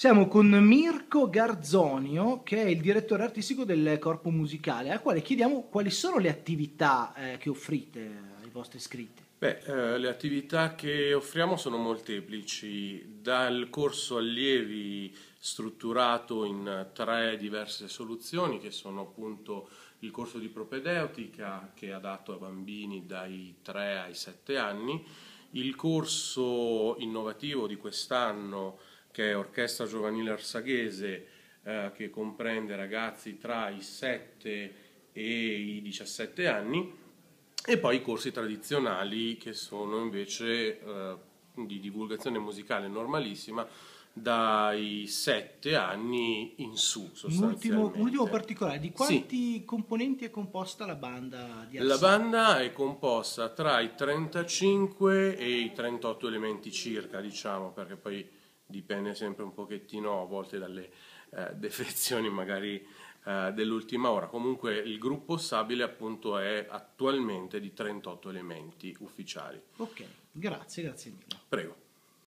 Siamo con Mirko Garzonio, che è il direttore artistico del corpo musicale, al quale chiediamo quali sono le attività eh, che offrite ai vostri iscritti. Beh, eh, le attività che offriamo sono molteplici, dal corso allievi strutturato in tre diverse soluzioni, che sono appunto il corso di propedeutica, che è adatto a bambini dai 3 ai 7 anni, il corso innovativo di quest'anno, che è Orchestra Giovanile Arsaghese, eh, che comprende ragazzi tra i 7 e i 17 anni, e poi i corsi tradizionali che sono invece eh, di divulgazione musicale normalissima dai 7 anni in su un ultimo, un ultimo, particolare, di quanti sì. componenti è composta la banda di La banda è composta tra i 35 e i 38 elementi circa, diciamo, perché poi dipende sempre un pochettino a volte dalle eh, defezioni magari eh, dell'ultima ora. Comunque il gruppo stabile appunto è attualmente di 38 elementi ufficiali. Ok, grazie, grazie mille. Prego.